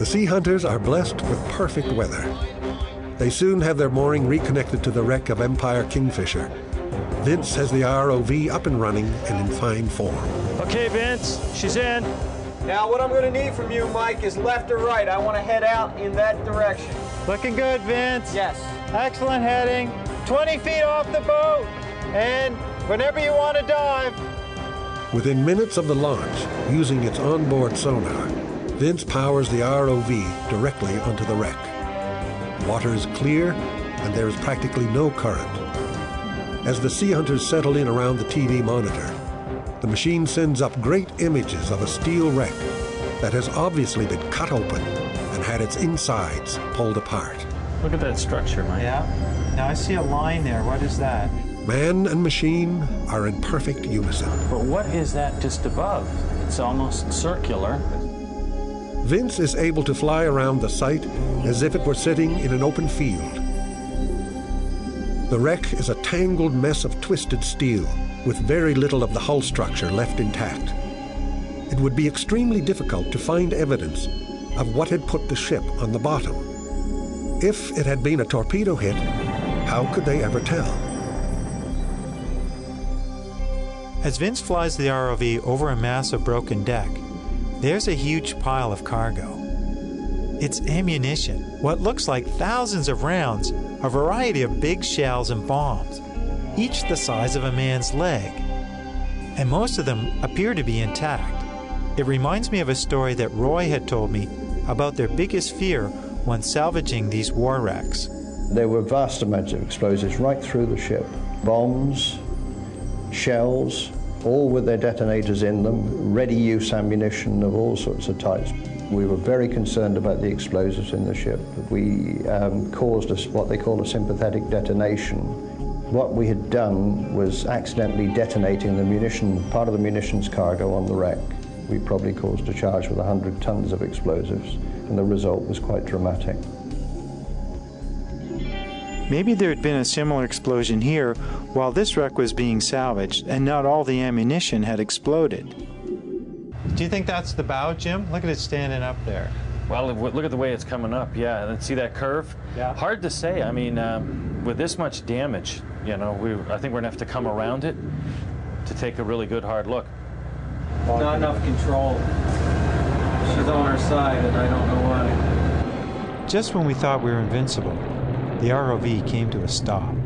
The sea hunters are blessed with perfect weather. They soon have their mooring reconnected to the wreck of Empire Kingfisher. Vince has the ROV up and running and in fine form. Okay, Vince, she's in. Now, what I'm going to need from you, Mike, is left or right. I want to head out in that direction. Looking good, Vince. Yes. Excellent heading. 20 feet off the boat. And whenever you want to dive. Within minutes of the launch, using its onboard sonar, Vince powers the ROV directly onto the wreck. Water is clear, and there is practically no current. As the sea hunters settle in around the TV monitor, the machine sends up great images of a steel wreck that has obviously been cut open and had its insides pulled apart. Look at that structure, Mike. Yeah. Now I see a line there. What is that? Man and machine are in perfect unison. But what is that just above? It's almost circular. Vince is able to fly around the site as if it were sitting in an open field. The wreck is a tangled mess of twisted steel with very little of the hull structure left intact. It would be extremely difficult to find evidence of what had put the ship on the bottom. If it had been a torpedo hit, how could they ever tell? As Vince flies the ROV over a mass of broken deck, there's a huge pile of cargo. It's ammunition, what looks like thousands of rounds, a variety of big shells and bombs, each the size of a man's leg. And most of them appear to be intact. It reminds me of a story that Roy had told me about their biggest fear when salvaging these war wrecks. There were vast amounts of explosives right through the ship bombs, shells, all with their detonators in them, ready use ammunition of all sorts of types. We were very concerned about the explosives in the ship. We um, caused us what they call a sympathetic detonation. What we had done was accidentally detonating the munition, part of the munitions cargo on the wreck. We probably caused a charge with 100 tons of explosives, and the result was quite dramatic. Maybe there had been a similar explosion here while this wreck was being salvaged, and not all the ammunition had exploded. Do you think that's the bow, Jim? Look at it standing up there. Well, look at the way it's coming up. Yeah, and see that curve? Yeah. Hard to say. I mean, um, with this much damage, you know, we I think we're gonna have to come around it to take a really good hard look. Not enough control. She's on our side, and I don't know why. Just when we thought we were invincible, the ROV came to a stop.